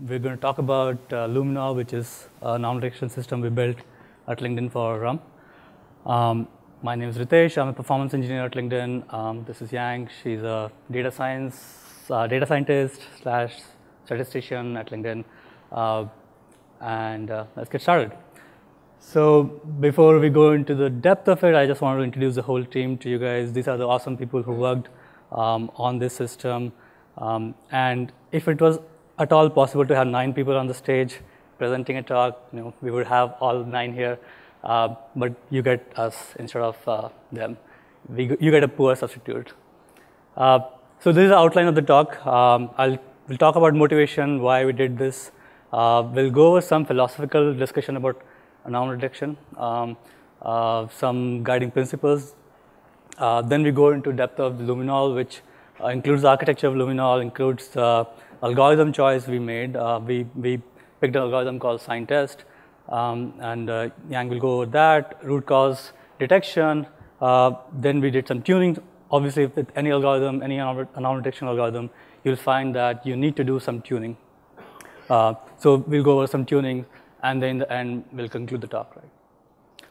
we're going to talk about uh, Luminol, which is a noun detection system we built at LinkedIn for RUM. Um, my name is Ritesh. I'm a performance engineer at LinkedIn. Um, this is Yang. She's a data science, uh, data scientist slash statistician at LinkedIn. Uh, and uh, let's get started. So before we go into the depth of it, I just want to introduce the whole team to you guys. These are the awesome people who worked um, on this system. Um, and if it was at all possible to have nine people on the stage presenting a talk, you know, we would have all nine here. Uh, but you get us instead of uh, them. We, you get a poor substitute. Uh, so this is the outline of the talk. Um, I'll we'll talk about motivation, why we did this. Uh, we'll go over some philosophical discussion about noun detection, um, uh, some guiding principles. Uh, then we go into depth of Luminol, which includes the architecture of Luminol, includes algorithm choice we made. we, we picked an algorithm called sign test. Um, and uh, Yang will go over that, root cause detection. Uh, then we did some tuning. Obviously, with any algorithm, any anomaly detection algorithm, you'll find that you need to do some tuning. Uh, so we'll go over some tuning, and then in the end, we'll conclude the talk. Right.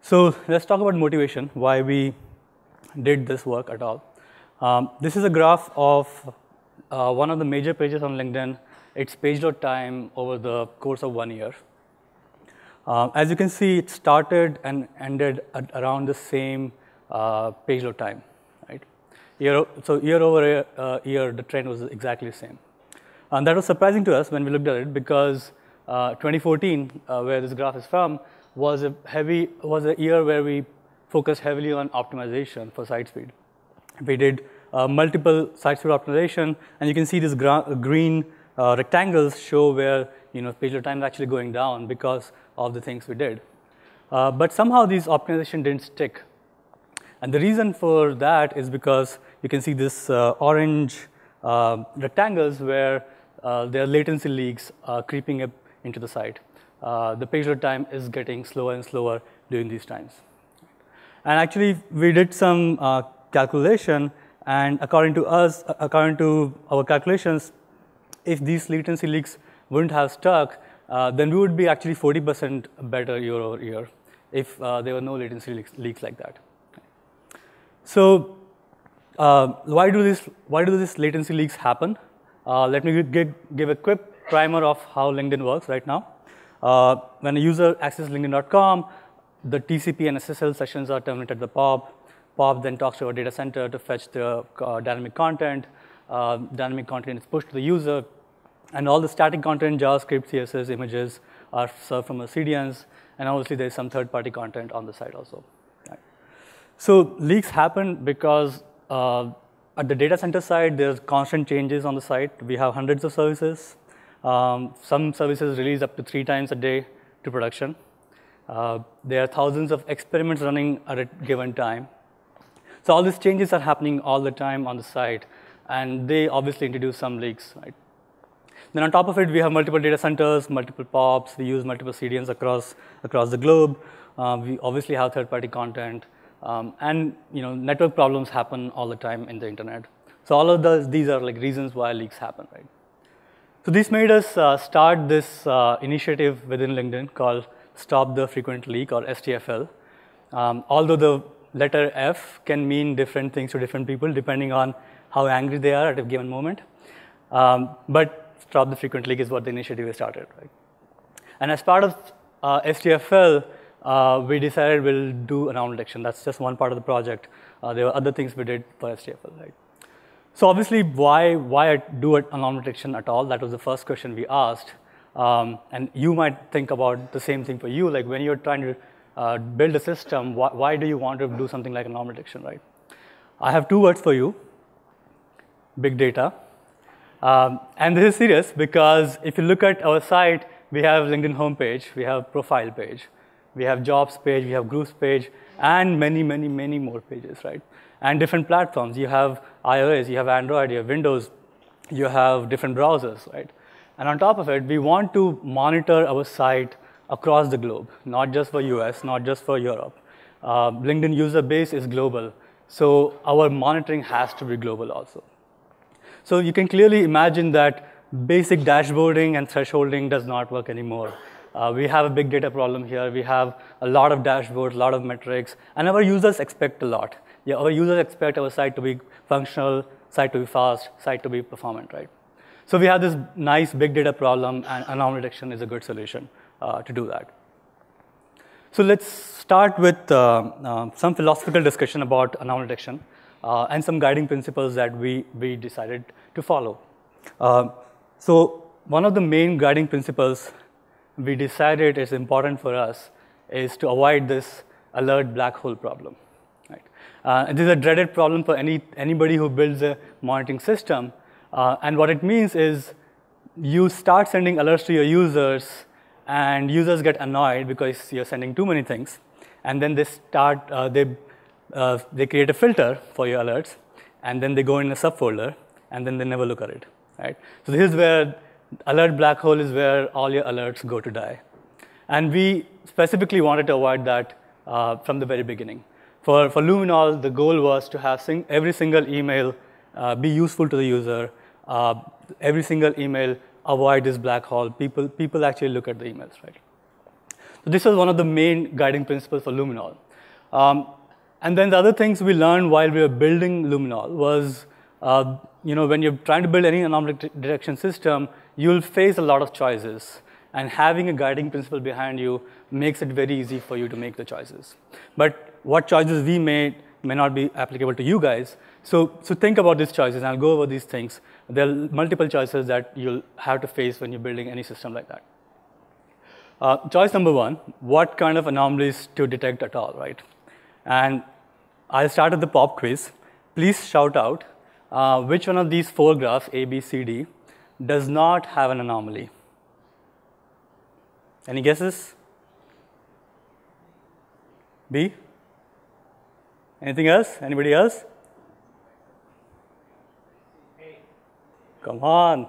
So let's talk about motivation, why we did this work at all. Um, this is a graph of uh, one of the major pages on LinkedIn. It's page load time over the course of one year. Uh, as you can see, it started and ended at around the same uh, page load time, right? Year, so year over year, uh, year, the trend was exactly the same. And that was surprising to us when we looked at it because uh, 2014, uh, where this graph is from, was a heavy was a year where we focused heavily on optimization for site speed. We did uh, multiple site speed optimization, and you can see these green rectangles show where you know page load time is actually going down because of the things we did. Uh, but somehow these optimization didn't stick. And the reason for that is because you can see this uh, orange uh, rectangles where uh, there are latency leaks uh, creeping up into the site. Uh, the page load time is getting slower and slower during these times. And actually, we did some calculation, and according to us, according to our calculations, if these latency leaks wouldn't have stuck, uh, then we would be actually 40% better year over year if uh, there were no latency leaks, leaks like that. So uh, why do this? Why do these latency leaks happen? Uh, let me give, give, a quick primer of how LinkedIn works right now. Uh, when a user accesses LinkedIn.com, the TCP and SSL sessions are terminated at the POP. POP then talks to our data center to fetch the uh, dynamic content. dynamic content is pushed to the user and all the static content, JavaScript, CSS, images are served from the CDNs. And obviously, there's some third-party content on the side also. Right. So leaks happen because uh, at the data center side, there's constant changes on the site. We have hundreds of services. Um, some services release up to three times a day to production. Uh, there are thousands of experiments running at a given time. So all these changes are happening all the time on the site, and they obviously introduce some leaks. Right? Then on top of it, we have multiple data centers, multiple POPs. We use multiple CDNs across, across the globe. Uh, we obviously have third-party content. Um, and you know, network problems happen all the time in the internet. So all of those, these are like reasons why leaks happen, right? So this made us uh, start this uh, initiative within LinkedIn called Stop the Frequent Leak or STFL. Um, although the letter F can mean different things to different people depending on how angry they are at a given moment. Um, but stop the frequent leak is what the initiative started, right? And as part of uh, STFL, uh, we decided we'll do anomaly detection. That's just one part of the project. Uh, there were other things we did for STFL, right? So obviously, why, why do anomaly detection at all? That was the first question we asked. Um, and you might think about the same thing for you, like when you're trying to uh, build a system, why, why do you want to do something like anomaly detection, right? I have two words for you, big data um, and this is serious because if you look at our site, we have LinkedIn homepage, we have profile page, we have jobs page, we have groups page, and many, many, many more pages, right? And different platforms. You have iOS, you have Android, you have Windows, you have different browsers, right? And on top of it, we want to monitor our site across the globe, not just for US, not just for Europe. Uh, LinkedIn user base is global, so our monitoring has to be global also. So you can clearly imagine that basic dashboarding and thresholding does not work anymore. Uh, we have a big data problem here. We have a lot of dashboards, a lot of metrics, and our users expect a lot. Yeah, our users expect our site to be functional, site to be fast, site to be performant, right? So we have this nice big data problem, and anomaly detection is a good solution to do that. So let's start with uh, uh, some philosophical discussion about anomaly detection uh, and some guiding principles that we, we decided to follow. Uh, so one of the main guiding principles we decided is important for us is to avoid this alert black hole problem. Right? Uh, this is a dreaded problem for any, anybody who builds a monitoring system. Uh, and what it means is you start sending alerts to your users, and users get annoyed because you're sending too many things. And then they start, uh, they, uh, they create a filter for your alerts, and then they go in a subfolder, and then they never look at it. Right? So this is where alert black hole is where all your alerts go to die. And we specifically wanted to avoid that uh, from the very beginning. For, for Luminol, the goal was to have sing every single email uh, be useful to the user, uh, every single email avoid this black hole. People, people actually look at the emails, right? So this was one of the main guiding principles for Luminol. Um, and then the other things we learned while we were building Luminol was, uh, you know, when you're trying to build any anomaly detection system, you'll face a lot of choices. And having a guiding principle behind you makes it very easy for you to make the choices. But what choices we made may not be applicable to you guys. So, so think about these choices, and I'll go over these things. There are multiple choices that you'll have to face when you're building any system like that. Uh, choice number one, what kind of anomalies to detect at all, right? And I'll start with the pop quiz. Please shout out uh, which one of these four graphs, A, B, C, D, does not have an anomaly. Any guesses? B? Anything else? Anybody else? Come on.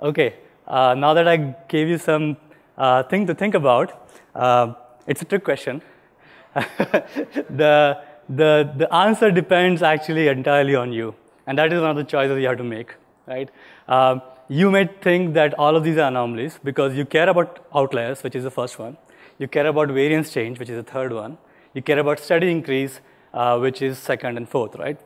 Okay, uh, now that I gave you some uh, thing to think about, uh, it's a trick question. the, the, the answer depends actually entirely on you. And that is one of the choices you have to make right? Um, you may think that all of these are anomalies because you care about outliers, which is the first one. You care about variance change, which is the third one. You care about steady increase, uh, which is second and fourth, right?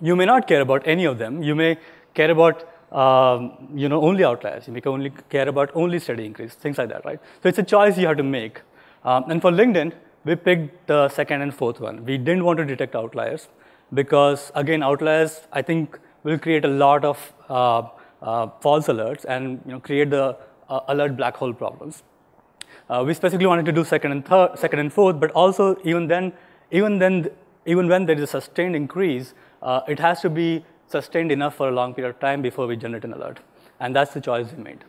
You may not care about any of them. You may care about um, you know, only outliers. You may only care about only steady increase, things like that, right? So it's a choice you have to make. Um, and for LinkedIn, we picked the second and fourth one. We didn't want to detect outliers because, again, outliers, I think, will create a lot of uh, uh, false alerts and you know, create the uh, alert black hole problems. we specifically wanted to do second and third, second and fourth, but also even then, even then, even when there is a sustained increase, it has to be sustained enough for a long period of time before we generate an alert. And that's the choice we made.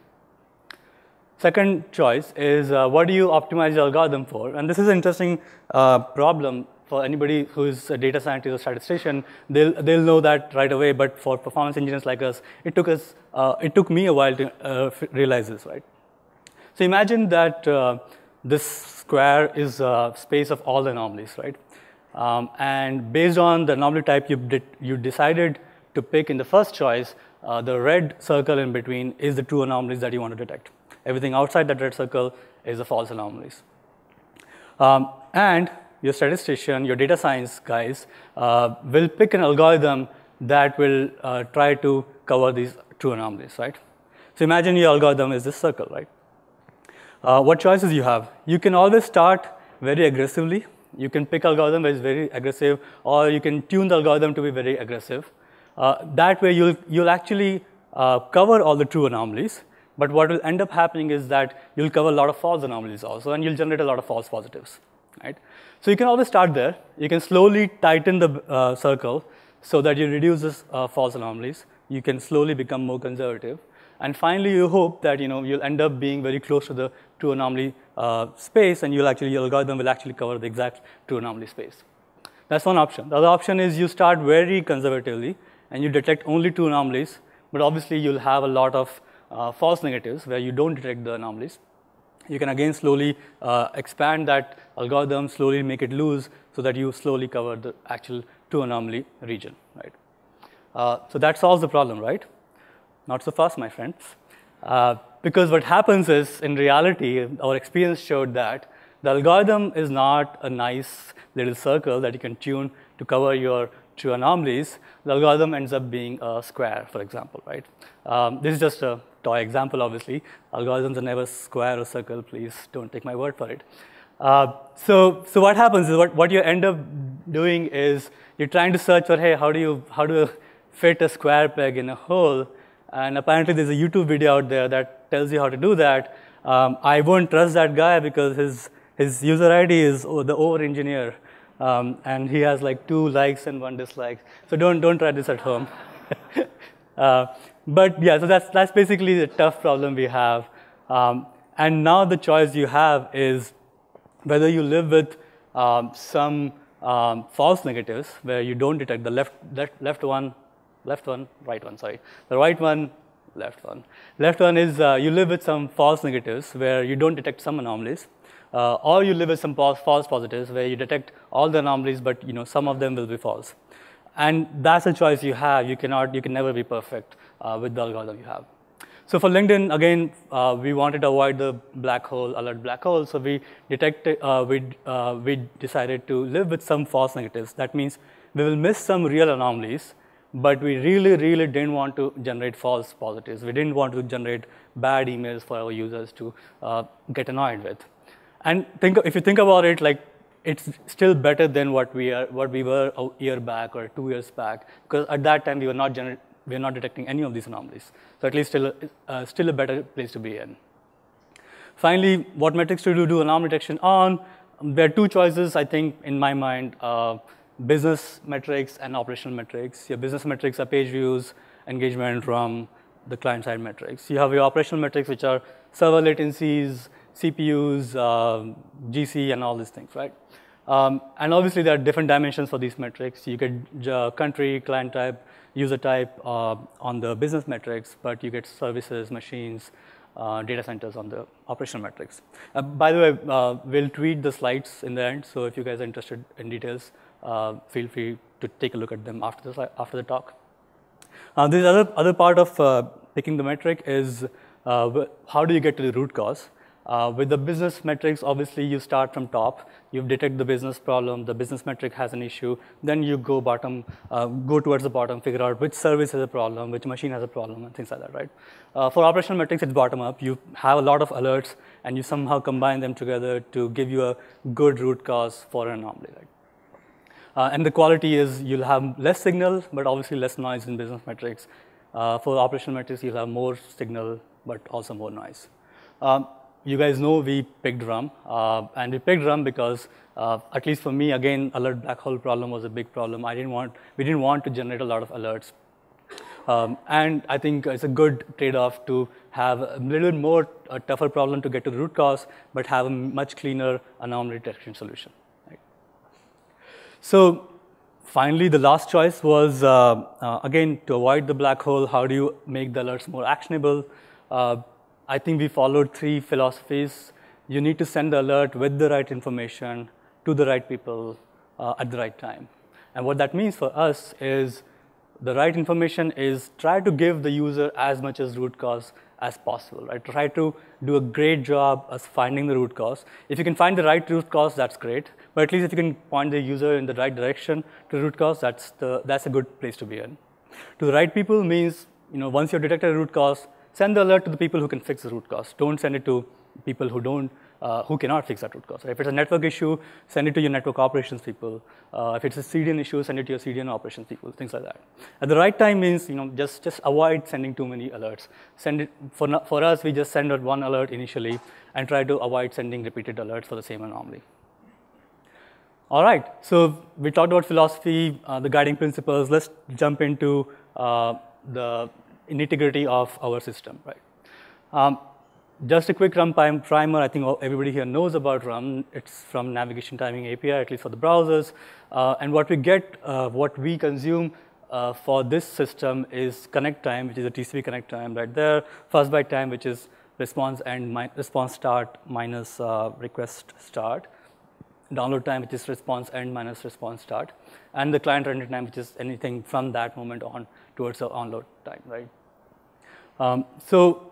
Second choice is uh, what do you optimize your algorithm for? And this is an interesting uh, problem for anybody who is a data scientist or statistician, they'll, they'll know that right away. But for performance engineers like us, it took, us, uh, it took me a while to uh, realize this, right? So imagine that uh, this square is a space of all the anomalies, right? Um, and based on the anomaly type you, did, you decided to pick in the first choice, uh, the red circle in between is the true anomalies that you want to detect. Everything outside that red circle is the false anomalies. Um, and your statistician, your data science guys uh, will pick an algorithm that will uh, try to cover these true anomalies, right? So imagine your algorithm is this circle, right? Uh, what choices you have? You can always start very aggressively. You can pick algorithm that is very aggressive, or you can tune the algorithm to be very aggressive. Uh, that way, you'll, you'll actually uh, cover all the true anomalies, but what will end up happening is that you'll cover a lot of false anomalies also, and you'll generate a lot of false positives, right? So you can always start there. You can slowly tighten the uh, circle so that you reduce this uh, false anomalies. You can slowly become more conservative. And finally, you hope that you know, you'll end up being very close to the true anomaly space, and you'll actually, your algorithm will actually cover the exact true anomaly space. That's one option. The other option is you start very conservatively, and you detect only two anomalies, but obviously you'll have a lot of uh, false negatives where you don't detect the anomalies you can again slowly uh, expand that algorithm, slowly make it loose so that you slowly cover the actual two anomaly region, right? Uh, so that solves the problem, right? not so fast, my friends. Because what happens is, in reality, our experience showed that the algorithm is not a nice little circle that you can tune to cover your true anomalies. The algorithm ends up being a square, for example, right? Um, this is just a toy example, obviously. Algorithms are never square or circle. Please don't take my word for it. Uh, so, so what happens is what, what you end up doing is you're trying to search for, hey, how do you, how do you fit a square peg in a hole? And apparently there's a YouTube video out there that tells you how to do that. Um, I won't trust that guy because his, his user ID is the over engineer. Um, and he has like two likes and one dislike. So don't, don't try this at home. uh, but yeah, so that's, that's basically the tough problem we have. Um, and now the choice you have is whether you live with um, some um, false negatives where you don't detect the left, left, left one, left one, right one, sorry. The right one, left one. Left one is uh, you live with some false negatives where you don't detect some anomalies. Uh, or you live with some false positives where you detect all the anomalies, but you know, some of them will be false. And that's a choice you have. You cannot, you can never be perfect uh, with the algorithm you have. So for LinkedIn, again, uh, we wanted to avoid the black hole, alert black hole. So we detected, uh, we, uh, we decided to live with some false negatives. That means we will miss some real anomalies, but we really, really didn't want to generate false positives. We didn't want to generate bad emails for our users to uh, get annoyed with. And think, if you think about it, like it's still better than what we are, what we were a year back or two years back, because at that time we were not generating we are not detecting any of these anomalies. So at least still, uh, still a better place to be in. Finally, what metrics to do, do anomaly detection on? There are two choices, I think, in my mind, uh, business metrics and operational metrics. Your business metrics are page views, engagement from the client-side metrics. You have your operational metrics, which are server latencies, CPUs, uh, GC, and all these things, right? Um, and obviously, there are different dimensions for these metrics. You get uh, country, client type, user type uh, on the business metrics, but you get services, machines, uh, data centers on the operational metrics. Uh, by the way, uh, we'll tweet the slides in the end, so if you guys are interested in details, uh, feel free to take a look at them after the, after the talk. Uh, this other, other part of picking the metric is how do you get to the root cause? Uh, with the business metrics, obviously you start from top. You detect the business problem, the business metric has an issue. Then you go bottom, uh, go towards the bottom, figure out which service has a problem, which machine has a problem, and things like that, right? Uh, for operational metrics, it's bottom up. You have a lot of alerts, and you somehow combine them together to give you a good root cause for an anomaly, right? Uh, and the quality is you'll have less signal, but obviously less noise in business metrics. Uh, for operational metrics, you'll have more signal, but also more noise. Um, you guys know we picked RUM, uh, and we picked RUM because, uh, at least for me, again, alert black hole problem was a big problem. I didn't want, we didn't want to generate a lot of alerts. Um, and I think it's a good trade-off to have a little bit more a tougher problem to get to the root cause, but have a much cleaner anomaly detection solution. So finally, the last choice was, uh, uh, again, to avoid the black hole, how do you make the alerts more actionable? Uh, I think we followed three philosophies. You need to send the alert with the right information to the right people uh, at the right time. And what that means for us is the right information is try to give the user as much as root cause as possible, right? Try to do a great job as finding the root cause. If you can find the right root cause, that's great. But at least if you can point the user in the right direction to root cause, that's, the, that's a good place to be in. To the right people means, you know, once you've detected a root cause, send the alert to the people who can fix the root cause. Don't send it to people who don't, uh, who cannot fix that root cause. Right? If it's a network issue, send it to your network operations people. Uh, if it's a CDN issue, send it to your CDN operations people, things like that. At the right time means, you know, just, just avoid sending too many alerts. Send it, for, for us, we just send out one alert initially and try to avoid sending repeated alerts for the same anomaly. All right, so we talked about philosophy, uh, the guiding principles. Let's jump into uh, the nitty-gritty of our system, right? Um, just a quick RUM primer. I think everybody here knows about RUM. It's from Navigation Timing API, at least for the browsers. Uh, and what we get, uh, what we consume uh, for this system is connect time, which is a TCP connect time right there. First byte time, which is response and response start minus uh, request start. Download time, which is response end minus response start. And the client render time, which is anything from that moment on towards the onload time, right? Um, so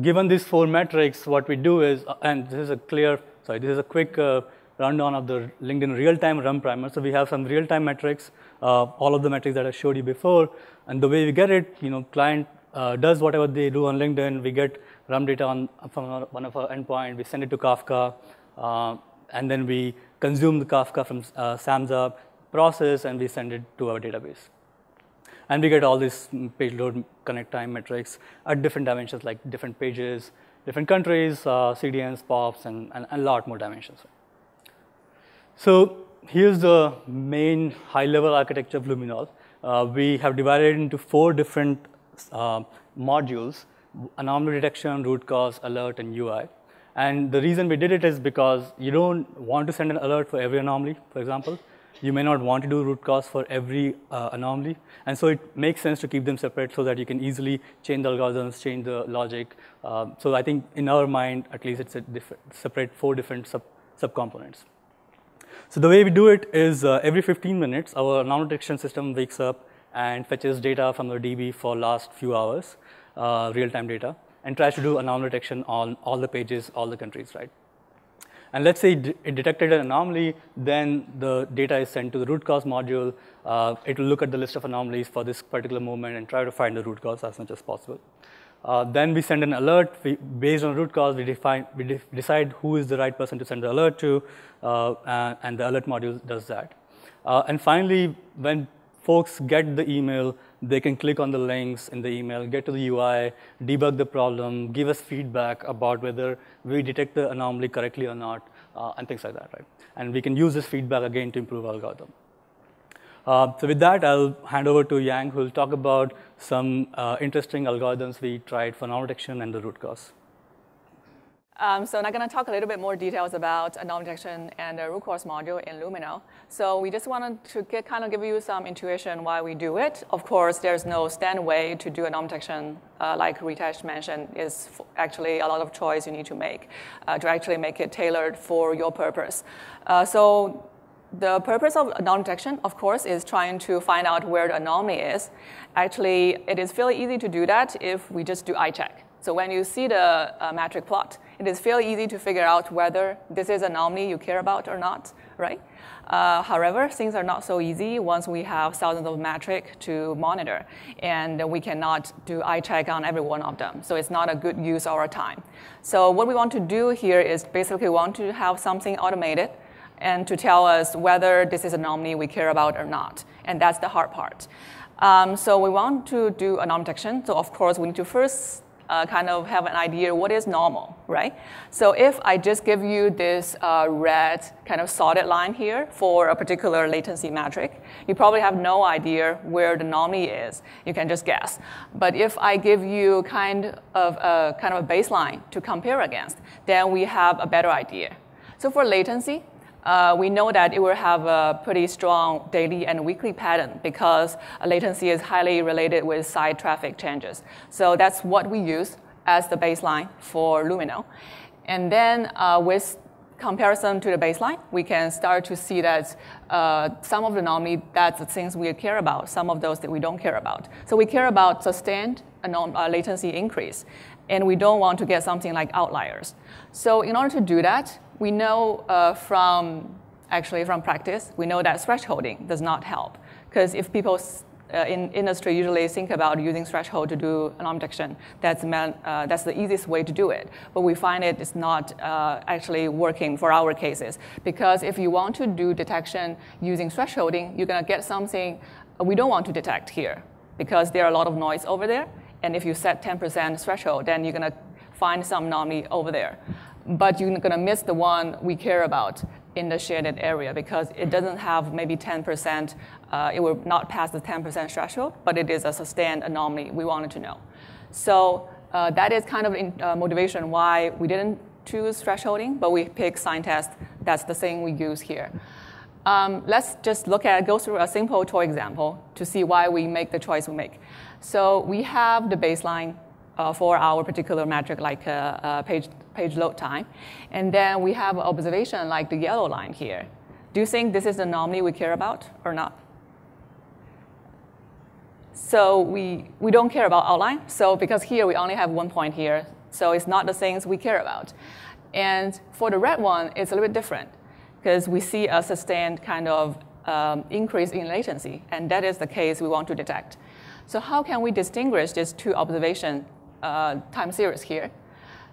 given these four metrics, what we do is, uh, and this is a clear, sorry, this is a quick uh, rundown of the LinkedIn real-time RUM primer. So we have some real-time metrics, uh, all of the metrics that I showed you before, and the way we get it, you know, client uh, does whatever they do on LinkedIn. We get RUM data on, from one of our endpoint. We send it to Kafka, uh, and then we consume the Kafka from uh, Samza process, and we send it to our database. And we get all these page load connect time metrics at different dimensions, like different pages, different countries, uh, CDNs, POPs, and, and, a lot more dimensions. So here's the main high-level architecture of Luminol. Uh, we have divided it into four different uh, modules, anomaly detection, root cause, alert, and UI. And the reason we did it is because you don't want to send an alert for every anomaly, for example. You may not want to do root cause for every uh, anomaly. And so it makes sense to keep them separate so that you can easily change the algorithms, change the logic. Um, so I think in our mind, at least it's a separate four different sub subcomponents. So the way we do it is uh, every 15 minutes, our anomaly detection system wakes up and fetches data from the DB for last few hours, uh, real-time data, and tries to do anomaly detection on all the pages, all the countries, right? And let's say it detected an anomaly, then the data is sent to the root cause module. Uh, it will look at the list of anomalies for this particular moment and try to find the root cause as much as possible. Uh, then we send an alert. We, based on root cause, we, define, we de decide who is the right person to send the alert to, uh, and, the alert module does that. Uh, and finally, when folks get the email, they can click on the links in the email, get to the UI, debug the problem, give us feedback about whether we detect the anomaly correctly or not, uh, and things like that, right? And we can use this feedback again to improve our algorithm. Uh, so with that, I'll hand over to Yang, who will talk about some uh, interesting algorithms we tried for anomaly detection and the root cause. Um, so I'm not going to talk a little bit more details about anomaly detection and the root cause module in Luminol. So we just wanted to get, kind of give you some intuition why we do it. Of course, there's no standard way to do anomaly detection, uh, like Ritesh mentioned, is actually a lot of choice you need to make uh, to actually make it tailored for your purpose. Uh, so the purpose of anomaly detection, of course, is trying to find out where the anomaly is. Actually, it is fairly easy to do that if we just do eye check. So when you see the uh, metric plot, it is fairly easy to figure out whether this is an anomaly you care about or not, right? Uh, however, things are not so easy once we have thousands of metric to monitor, and we cannot do eye check on every one of them. So it's not a good use of our time. So what we want to do here is basically want to have something automated and to tell us whether this is an anomaly we care about or not. And that's the hard part. Um, so we want to do anomaly detection. So of course, we need to first uh, kind of have an idea what is normal, right? So if I just give you this uh, red kind of solid line here for a particular latency metric, you probably have no idea where the anomaly is. You can just guess. But if I give you kind of a, kind of a baseline to compare against, then we have a better idea. So for latency, uh, we know that it will have a pretty strong daily and weekly pattern because latency is highly related with site traffic changes. So that's what we use as the baseline for Luminol. And then uh, with comparison to the baseline, we can start to see that uh, some of the anomaly, that's the things we care about, some of those that we don't care about. So we care about sustained uh, latency increase, and we don't want to get something like outliers. So in order to do that, we know uh, from actually from practice, we know that thresholding does not help because if people uh, in industry usually think about using threshold to do anomaly detection. That's, uh, that's the easiest way to do it. But we find it is not uh, actually working for our cases. Because if you want to do detection using thresholding, you're going to get something we don't want to detect here because there are a lot of noise over there. And if you set 10% threshold, then you're going to find some anomaly over there but you're going to miss the one we care about in the shaded area because it doesn't have maybe 10%, uh, it will not pass the 10% threshold, but it is a sustained anomaly we wanted to know. So uh, that is kind of in, uh, motivation why we didn't choose thresholding, but we pick sign test. That's the thing we use here. Um, let's just look at, go through a simple toy example to see why we make the choice we make. So we have the baseline uh, for our particular metric like uh, uh, page, page load time. And then we have observation like the yellow line here. Do you think this is the anomaly we care about or not? So we, we don't care about outline. So because here we only have one point here, so it's not the things we care about. And for the red one, it's a little bit different because we see a sustained kind of um, increase in latency, and that is the case we want to detect. So how can we distinguish these two observation uh, time series here?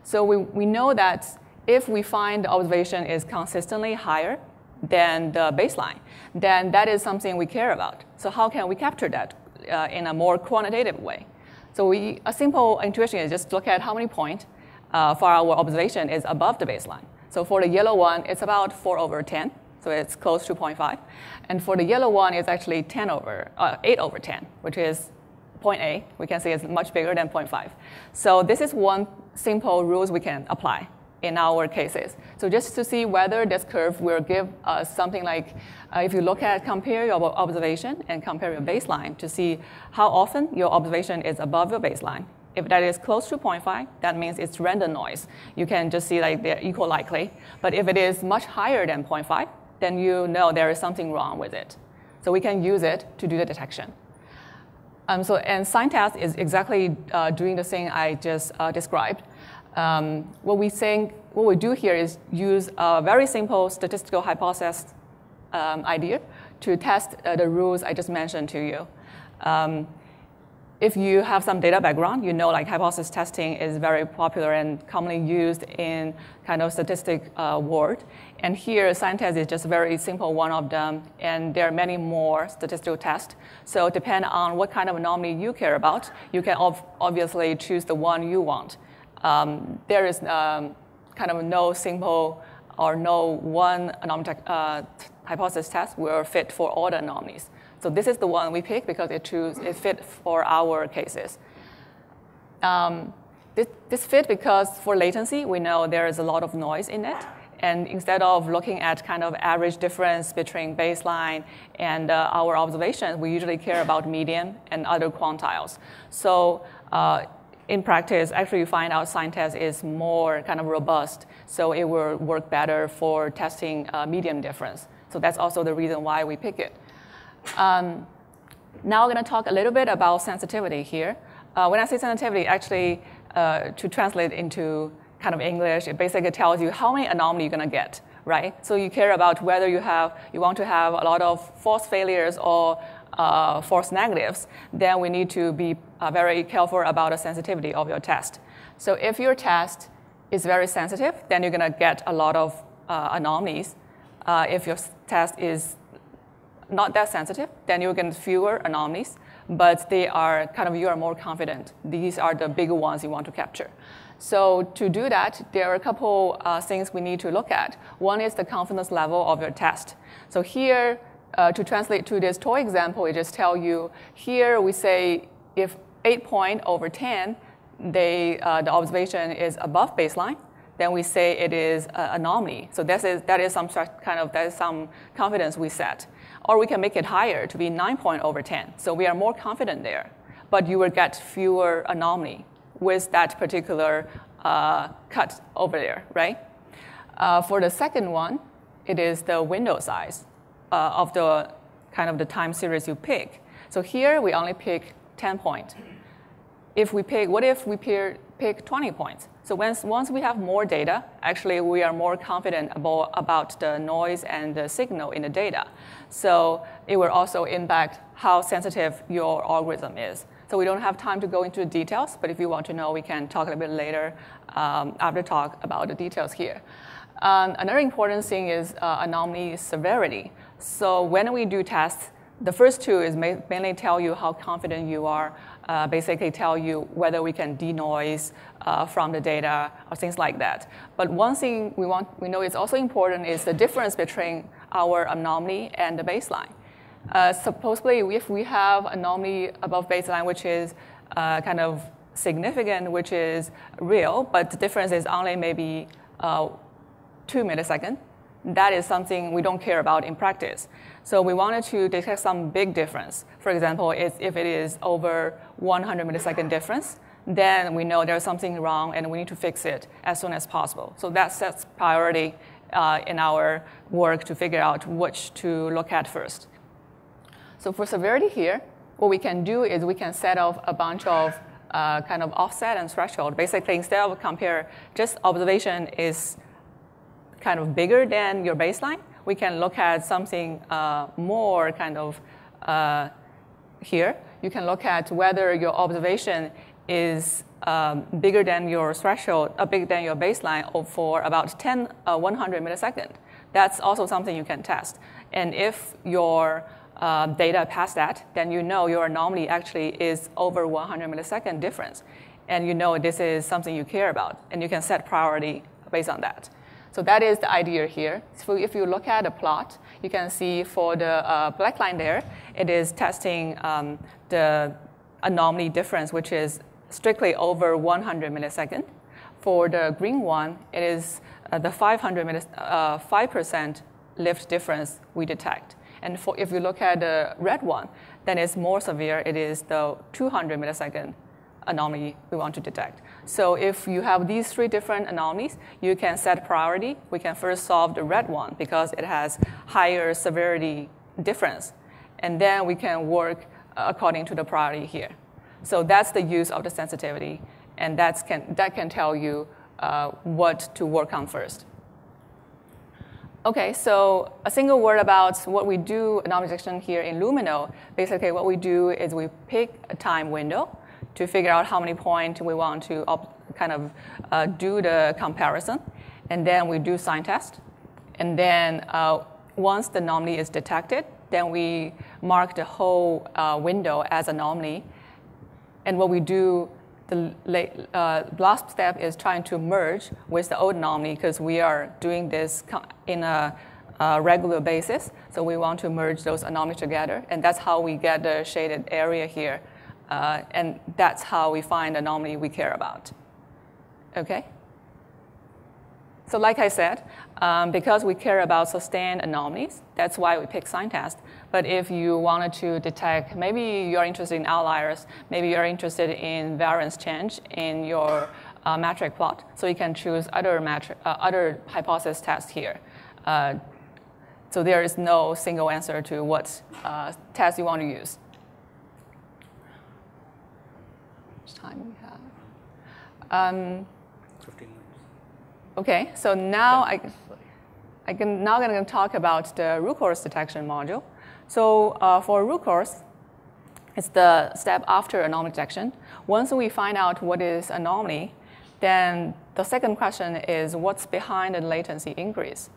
So we, we know that if we find the observation is consistently higher than the baseline, then that is something we care about. So how can we capture that uh, in a more quantitative way? So we, a simple intuition is just look at how many points uh, for our observation is above the baseline. So for the yellow one, it's about 4 over 10, so it's close to 0.5. And for the yellow one, it's actually 10 over, uh, 8 over 10, which is point A. We can see it's much bigger than 0.5. So this is one simple rules we can apply in our cases. So just to see whether this curve will give us something like, uh, if you look at compare your observation and compare your baseline to see how often your observation is above your baseline. If that is close to 0.5, that means it's random noise. You can just see like they're equal likely. But if it is much higher than 0.5, then you know there is something wrong with it. So we can use it to do the detection. Um, so, and sign test is exactly uh, doing the thing I just uh, described. Um, what we think, what we do here is use a very simple statistical hypothesis um, idea to test uh, the rules I just mentioned to you. Um, if you have some data background, you know like hypothesis testing is very popular and commonly used in kind of statistic uh, world. And here, sign test is just a very simple one of them, and there are many more statistical tests. So depend on what kind of anomaly you care about, you can obviously choose the one you want. Um, there is um, kind of no simple or no one anomaly uh, hypothesis test will fit for all the anomalies. So this is the one we pick because it choose it fit for our cases. Um, this, this fit because for latency, we know there is a lot of noise in it. And instead of looking at kind of average difference between baseline and uh, our observations, we usually care about median and other quantiles. So uh, in practice, actually you find out sign test is more kind of robust, so it will work better for testing uh, median difference. So that's also the reason why we pick it. Um, now I'm going to talk a little bit about sensitivity here. Uh, when I say sensitivity, actually, uh, to translate into kind of English, it basically tells you how many anomalies you're going to get, right? So you care about whether you have you want to have a lot of false failures or uh, false negatives. Then we need to be uh, very careful about the sensitivity of your test. So if your test is very sensitive, then you're going to get a lot of uh, anomalies. Uh, if your test is not that sensitive, then you get fewer anomalies, but they are kind of, you are more confident. These are the bigger ones you want to capture. So to do that, there are a couple uh, things we need to look at. One is the confidence level of your test. So here, uh, to translate to this toy example, we just tell you, here we say if 8 point over 10, they, uh, the observation is above baseline, then we say it is an anomaly. So that is, that is some kind of, that is some confidence we set. Or we can make it higher to be 9 point over 10. So we are more confident there. But you will get fewer anomaly with that particular uh, cut over there, right? Uh, for the second one, it is the window size uh, of the kind of the time series you pick. So here we only pick 10 point. If we pick, what if we pick 20 points? So once, once we have more data, actually we are more confident about, about the noise and the signal in the data. So it will also impact how sensitive your algorithm is. So we don't have time to go into the details, but if you want to know, we can talk a little bit later um, after talk about the details here. Um, another important thing is uh, anomaly severity. So when we do tests, the first two is mainly tell you how confident you are, uh, basically tell you whether we can denoise uh, from the data or things like that. But one thing we, want, we know is also important is the difference between our anomaly and the baseline. Uh, supposedly, if we have anomaly above baseline, which is uh, kind of significant, which is real, but the difference is only maybe uh, two milliseconds, that is something we don't care about in practice. So we wanted to detect some big difference. For example, if it is over 100 millisecond difference, then we know there's something wrong and we need to fix it as soon as possible. So that sets priority uh, in our work to figure out which to look at first. So for severity here, what we can do is we can set off a bunch of uh, kind of offset and threshold. Basically, instead of compare just observation is kind of bigger than your baseline, we can look at something uh, more kind of uh, here. You can look at whether your observation is um, bigger than your threshold, uh, bigger than your baseline for about 10, uh, 100 millisecond. That's also something you can test. And if your uh, data past that, then you know your anomaly actually is over 100 millisecond difference. And you know this is something you care about, and you can set priority based on that. So that is the idea here. So if you look at a plot, you can see for the uh, black line there, it is testing um, the anomaly difference, which is strictly over 100 millisecond. For the green one, it is uh, the 500 millis, uh, 5% lift difference we detect. And for, if you look at the red one, then it's more severe. It is the 200 millisecond anomaly we want to detect. So if you have these three different anomalies, you can set priority. We can first solve the red one because it has higher severity difference. And then we can work according to the priority here. So that's the use of the sensitivity. And that's can, that can tell you uh, what to work on first. Okay, so a single word about what we do anomaly detection here in Luminol. Basically, what we do is we pick a time window to figure out how many points we want to kind of uh, do the comparison. And then we do sign test. And then uh, once the anomaly is detected, then we mark the whole uh, window as anomaly. And what we do the uh, last step is trying to merge with the old anomaly because we are doing this in a, a, regular basis. So we want to merge those anomalies together, and that's how we get the shaded area here. Uh, and that's how we find anomaly we care about. Okay? So like I said, um, because we care about sustained anomalies, that's why we pick sign test. But if you wanted to detect, maybe you're interested in outliers, maybe you're interested in variance change in your uh, metric plot, so you can choose other, metric, uh, other hypothesis test here. Uh, so there is no single answer to what uh, test you want to use. How much time we have? Um, 15 minutes. Okay, so now I, I can now I'm going to talk about the root cause detection module. So uh, for root cause, it's the step after anomaly detection. Once we find out what is anomaly, then the second question is what's behind the latency increase,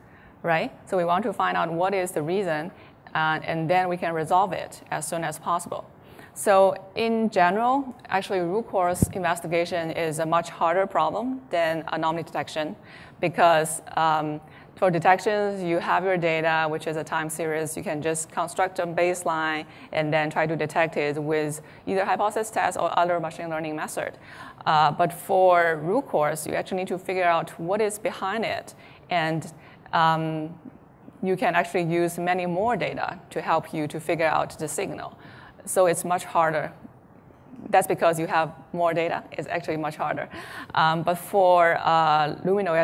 right? So we want to find out what is the reason, uh, and then we can resolve it as soon as possible. So in general, actually root cause investigation is a much harder problem than anomaly detection because um, for detections, you have your data, which is a time series. You can just construct a baseline and then try to detect it with either hypothesis test or other machine learning method. Uh, but for root cause, you actually need to figure out what is behind it. And um, you can actually use many more data to help you to figure out the signal. So it's much harder that's because you have more data. It's actually much harder. Um, but for uh, Luminol,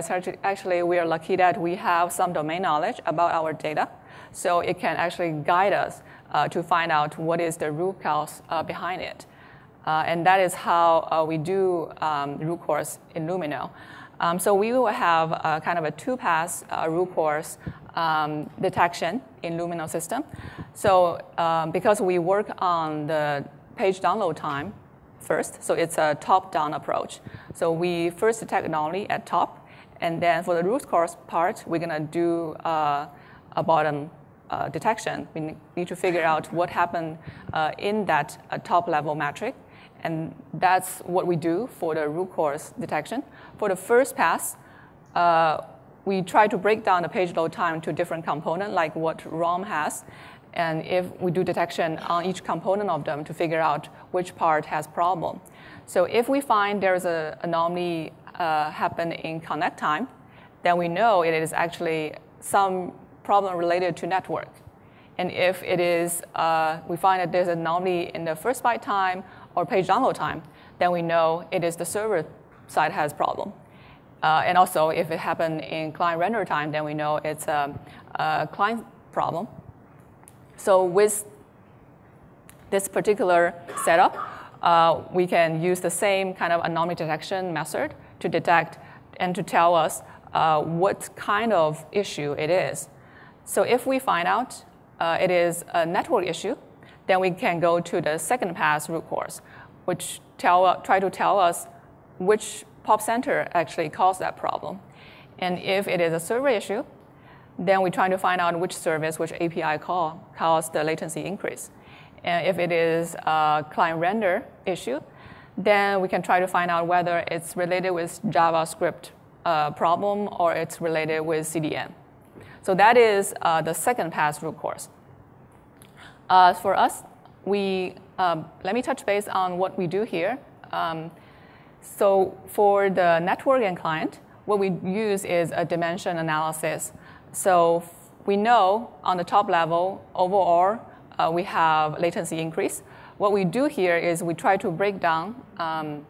actually, we are lucky that we have some domain knowledge about our data. So it can actually guide us uh, to find out what is the root cause uh, behind it. Uh, and that is how uh, we do um, root cause in Luminol. Um, so we will have a, kind of a two-pass uh, root cause um, detection in Luminol system. So um, because we work on the page download time first. So it's a top-down approach. So we first detect anomaly at top, and then for the root cause part, we're gonna do uh, a bottom uh, detection. We need to figure out what happened uh, in that uh, top level metric. And that's what we do for the root cause detection. For the first pass, uh, we try to break down the page load time to different components, like what RUM has. And if we do detection on each component of them to figure out which part has problem. So if we find there's an anomaly uh, happen in connect time, then we know it is actually some problem related to network. And if it is, uh, we find that there's an anomaly in the first byte time or page download time, then we know it is the server side has problem. Uh, and also, if it happened in client render time, then we know it's a, a client problem. So with this particular setup, uh, we can use the same kind of anomaly detection method to detect and to tell us uh, what kind of issue it is. So if we find out uh, it is a network issue, then we can go to the second pass root cause, which tell, try to tell us which pop center actually caused that problem. And if it is a server issue, then we're trying to find out which service, which API call caused the latency increase. And if it is a client render issue, then we can try to find out whether it's related with JavaScript uh, problem or it's related with CDN. So that is uh, the second pass root cause. Uh, for us, we, um, let me touch base on what we do here. Um, so for the network and client, what we use is a dimension analysis. So we know on the top level, overall, uh, we have latency increase. What we do here is we try to break down, um,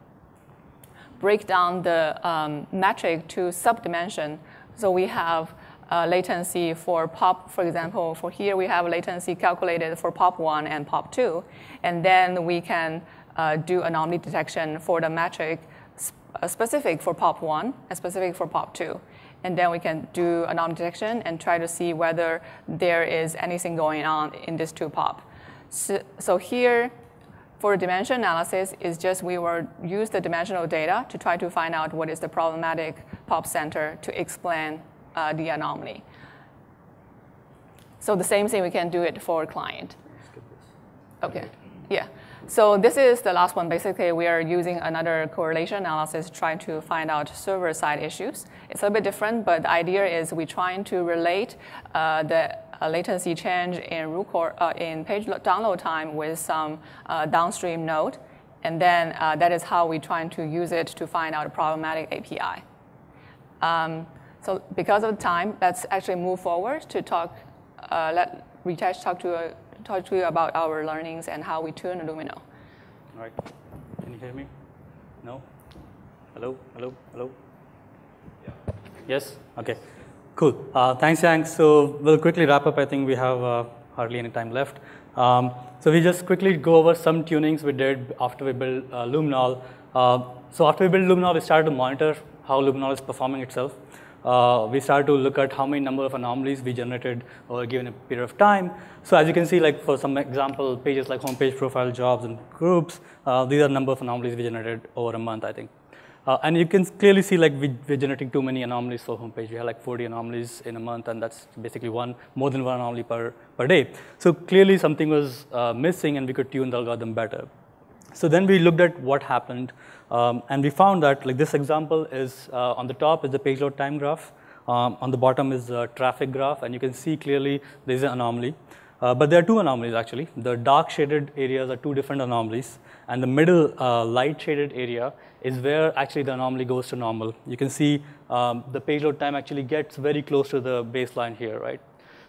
break down the um, metric to subdimension. So we have uh, latency for POP, for example, for here we have latency calculated for POP1 and POP2, and then we can uh, do anomaly detection for the metric sp uh, specific for POP1 and specific for POP2. And then we can do anomaly detection and try to see whether there is anything going on in this two POP. So, so here, for dimension analysis, is just we will use the dimensional data to try to find out what is the problematic POP center to explain uh, the anomaly. So the same thing, we can do it for client. Okay, yeah. So this is the last one. Basically, we are using another correlation analysis trying to find out server-side issues. It's a little bit different, but the idea is we're trying to relate uh, the uh, latency change in, uh, in page download time with some uh, downstream node. And then uh, that is how we're trying to use it to find out a problematic API. Um, so because of time, let's actually move forward to talk, uh, let Ritesh talk to, uh, talk to you about our learnings and how we tune Luminol. All right. Can you hear me? No? Hello? Hello? Hello? Yeah. Yes? Okay. Cool. Uh, thanks, Yang. So we'll quickly wrap up. I think we have uh, hardly any time left. Um, so we just quickly go over some tunings we did after we built uh, Luminol. Uh, so after we built Luminol, we started to monitor how Luminol is performing itself uh, we started to look at how many number of anomalies we generated over a given period of time. So as you can see, like for some example, pages like homepage, profile, jobs, and groups, uh, these are number of anomalies we generated over a month, I think. Uh, and you can clearly see like we, we're generating too many anomalies for homepage. We have like 40 anomalies in a month, and that's basically one more than one anomaly per, per day. So clearly something was uh, missing, and we could tune the algorithm better. So then we looked at what happened um, and we found that like this example is uh, on the top is the page load time graph. Um, on the bottom is the traffic graph, and you can see clearly there is an anomaly. Uh, but there are two anomalies actually. The dark shaded areas are two different anomalies, and the middle uh, light shaded area is where actually the anomaly goes to normal. You can see um, the page load time actually gets very close to the baseline here, right?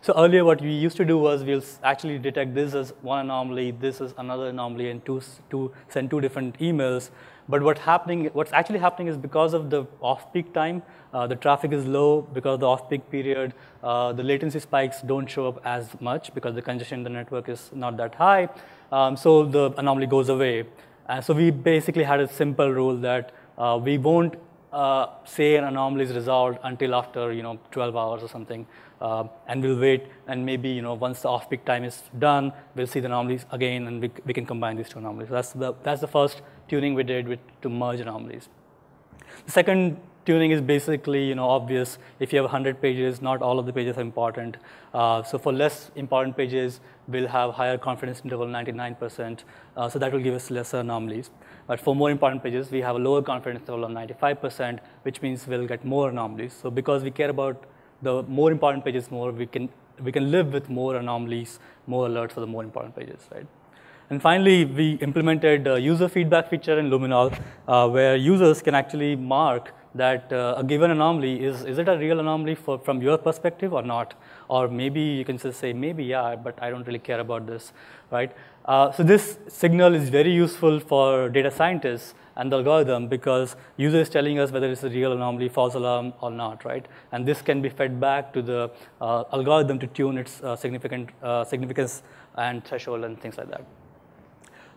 So earlier what we used to do was we'll actually detect this as one anomaly, this is another anomaly, and two, two, send two different emails. But what's happening, what's actually happening is because of the off-peak time, uh, the traffic is low because of the off-peak period. Uh, the latency spikes don't show up as much because the congestion in the network is not that high. Um, so the anomaly goes away. And so we basically had a simple rule that uh, we won't uh, say an anomaly is resolved until after you know 12 hours or something, uh, and we'll wait and maybe you know once the off-peak time is done, we'll see the anomalies again, and we, we can combine these two anomalies. So that's the that's the first tuning we did with, to merge anomalies. The second tuning is basically you know obvious. If you have 100 pages, not all of the pages are important. Uh, so for less important pages, we'll have higher confidence interval, 99%. Uh, so that will give us lesser anomalies. But for more important pages, we have a lower confidence interval of 95%, which means we'll get more anomalies. So because we care about the more important pages more, we can we can live with more anomalies, more alerts for the more important pages, right? And finally, we implemented a user feedback feature in Luminol uh, where users can actually mark that uh, a given anomaly, is, is it a real anomaly for, from your perspective or not? Or maybe you can just say, maybe yeah, but I don't really care about this, right? Uh, so this signal is very useful for data scientists and the algorithm because user is telling us whether it's a real anomaly, false alarm or not, right? And this can be fed back to the uh, algorithm to tune its uh, significant, uh, significance and threshold and things like that.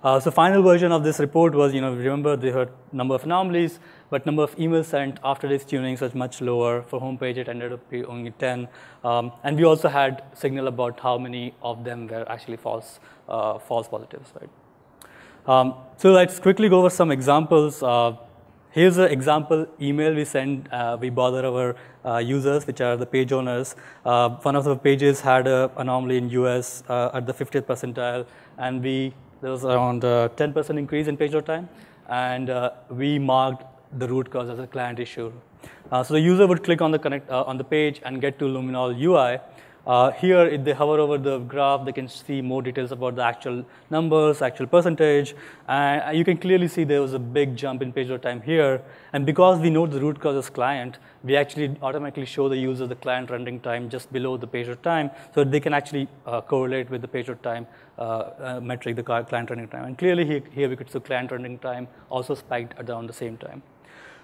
Uh, so final version of this report was, you know, remember there were number of anomalies, but number of emails sent after this tuning was much lower. For homepage, it ended up being only 10. Um, and we also had signal about how many of them were actually false, uh, false positives, right? Um, so let's quickly go over some examples. Uh, here's an example email we send, uh, we bother our uh, users, which are the page owners. Uh, one of the pages had an anomaly in US at the 50th percentile, and we there was around 10% uh, increase in page load time, and uh, we marked the root cause as a client issue. Uh, so the user would click on the connect on the page and get to Luminol UI, uh, here, if they hover over the graph, they can see more details about the actual numbers, actual percentage, and you can clearly see there was a big jump in page load time here. And because we know the root cause is client, we actually automatically show the user the client rendering time just below the page load time, so they can actually uh, correlate with the page load time uh, uh metric, the client rendering time. And clearly here, here we could see client rendering time also spiked around the same time.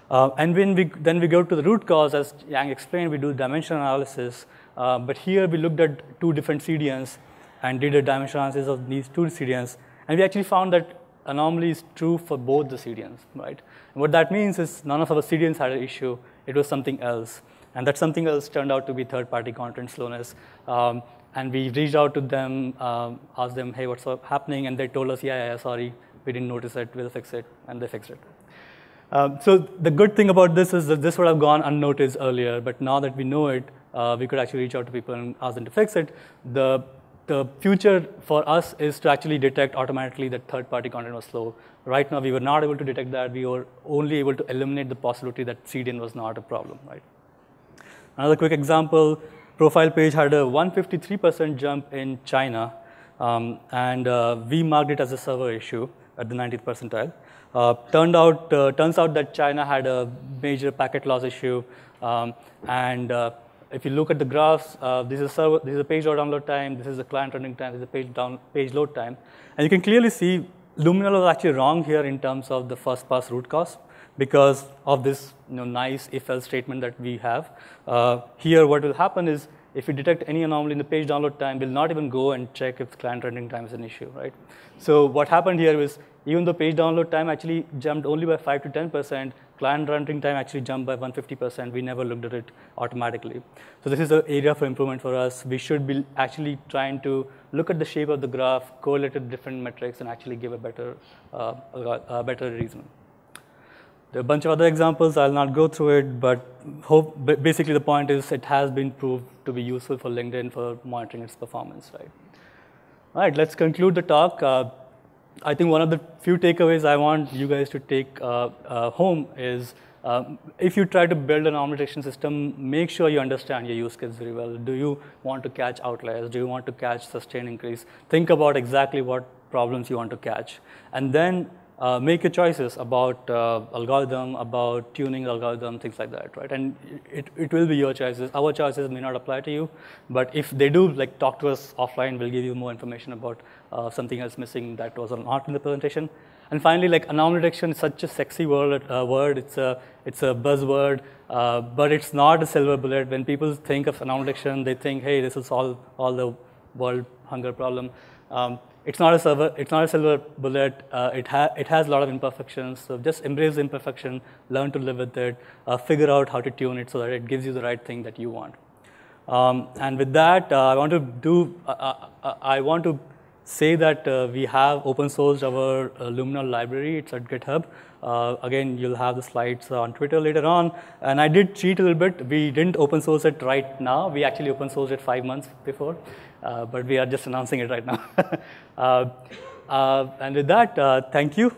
Uh, and when we, then we go to the root cause, as Yang explained, we do dimension analysis. Uh, but here we looked at two different CDNs and did a dimension analysis of these two CDNs. And we actually found that anomaly is true for both the CDNs, right? And what that means is none of our CDNs had an issue. It was something else. And that something else turned out to be third-party content slowness. Um, and we reached out to them, um, asked them, hey, what's happening? And they told us, yeah, yeah, sorry, we didn't notice it, we'll fix it. And they fixed it. Um, so the good thing about this is that this would have gone unnoticed earlier, but now that we know it, uh, we could actually reach out to people and ask them to fix it. The, the future for us is to actually detect automatically that third-party content was slow. Right now, we were not able to detect that. We were only able to eliminate the possibility that CDN was not a problem, right? Another quick example, profile page had a 153% jump in China, um, and uh, we marked it as a server issue at the 90th percentile. Uh, turned out, uh, turns out that China had a major packet loss issue, um, and uh, if you look at the graphs, uh, this, is server, this is a page load download time, this is the client running time, this is the page, down, page load time. And you can clearly see Luminol was actually wrong here in terms of the first pass root cause because of this you know, nice if-else statement that we have. Uh, here what will happen is if we detect any anomaly in the page download time, we'll not even go and check if client rendering time is an issue, right? So what happened here is even though page download time actually jumped only by 5 to 10%, client rendering time actually jumped by 150%. We never looked at it automatically. So this is an area for improvement for us. We should be actually trying to look at the shape of the graph, correlate it different metrics, and actually give a better, uh, a, better reason. There are a bunch of other examples. I'll not go through it, but hope, basically the point is it has been proved to be useful for LinkedIn for monitoring its performance, right? All right, let's conclude the talk. Uh, I think one of the few takeaways I want you guys to take uh, uh, home is um, if you try to build an detection system, make sure you understand your use case very well. Do you want to catch outliers? Do you want to catch sustained increase? Think about exactly what problems you want to catch. And then uh, make your choices about uh, algorithm, about tuning algorithm, things like that, right? And it, it will be your choices. Our choices may not apply to you, but if they do, like talk to us offline, we'll give you more information about uh, something else missing that was not in the presentation. And finally, like anomaly detection is such a sexy word. Uh, word. It's a it's a buzzword, uh, but it's not a silver bullet. When people think of anomaly detection, they think, hey, this will solve all the world hunger problem. Um, it's not a silver, it's not a silver bullet. Uh, it, ha it has a lot of imperfections. So just embrace the imperfection, learn to live with it, uh, figure out how to tune it so that it gives you the right thing that you want. Um, and with that, uh, I want to do, uh, uh, uh, I want to say that we have open sourced our Luminol library. It's at GitHub. again, you'll have the slides on Twitter later on. And I did cheat a little bit. We didn't open source it right now. We actually open sourced it five months before. Uh, but we are just announcing it right now. Uh, uh, and with that, thank you.